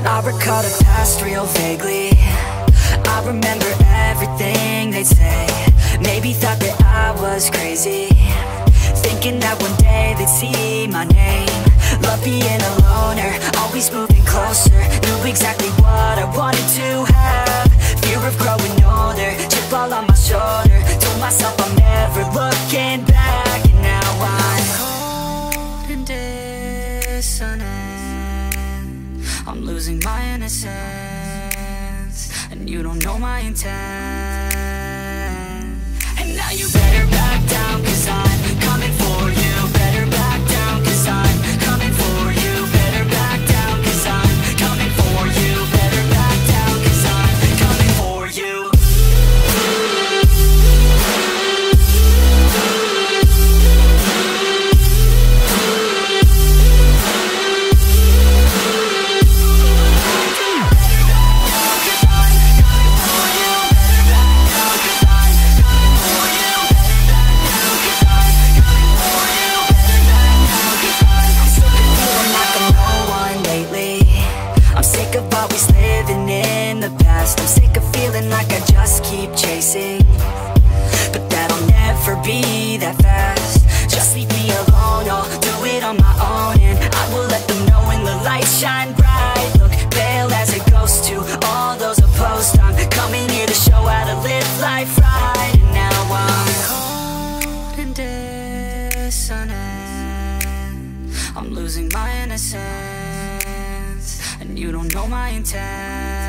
I recall the past real vaguely. I remember everything they'd say. Maybe thought that I was crazy. Thinking that one day they'd see my name. Love being a loner, always moving closer. Knew exactly what I wanted to have. Fear of growing older, chip all on my shoulder. Told myself I'm never looking back. And now I'm cold and dissonant I'm losing my innocence. And you don't know my intent always living in the past. I'm sick of feeling like I just keep chasing. But that'll never be that fast. Just leave me alone, I'll do it on my own. And I will let them know when the lights shine bright. Look pale as a ghost to all those opposed. I'm coming here to show how to live life right. And now I'm cold and dissonant. I'm losing my innocence and you don't know my intent.